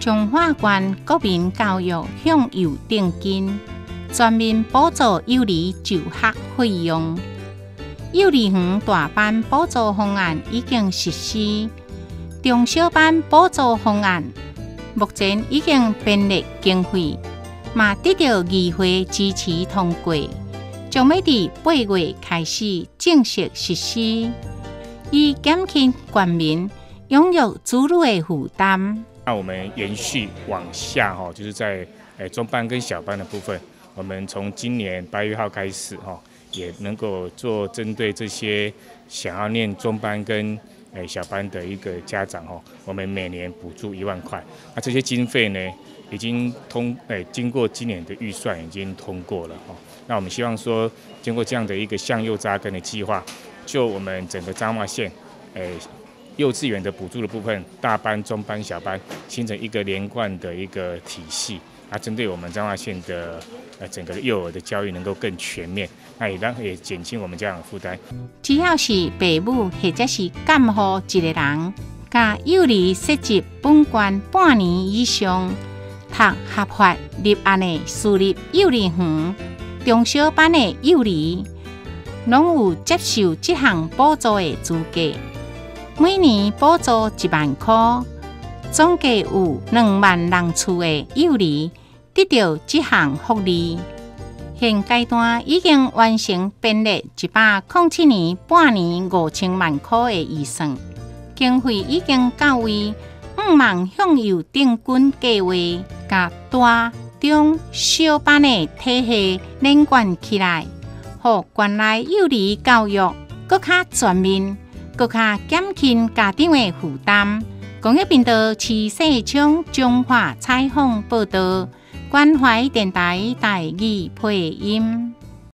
彰化县国民教育向右定金，全面补助幼儿就学费用。幼儿园大班补助方案已经实施，中小班补助方案目前已经编列经费，嘛得到议会支持通过，将要伫八月开始正式实施，以减轻全民养育子女的负担。那我们延续往下哈，就是在诶中班跟小班的部分，我们从今年八月号开始哈，也能够做针对这些想要念中班跟诶小班的一个家长哈，我们每年补助一万块。那这些经费呢，已经通诶经过今年的预算已经通过了哈。那我们希望说，经过这样的一个向右扎根的计划，就我们整个彰化县诶。幼稚园的补助的部分，大班、中班、小班形成一个连贯的一个体系，啊，针对我们彰化县的呃整个幼儿的教育能够更全面，那也让也减轻我们家长负担。只要是父母或者是监护一个人，甲幼儿涉及本关半年以上，读合法立案的私立幼儿园、中小班的幼儿，拢有接受这项补助的资格。每年补助一万块，总计有两万人次的幼儿得到这项福利。现阶段已经完成编列一百零七年半年五千万块的预算，经费已经到位。五万向右定军计划，甲大、中、小班的体系连贯起来，互原来幼儿教育更加全面。更加减轻家长的负担。公益频道市社长中华采访报道，关怀电台台语配音。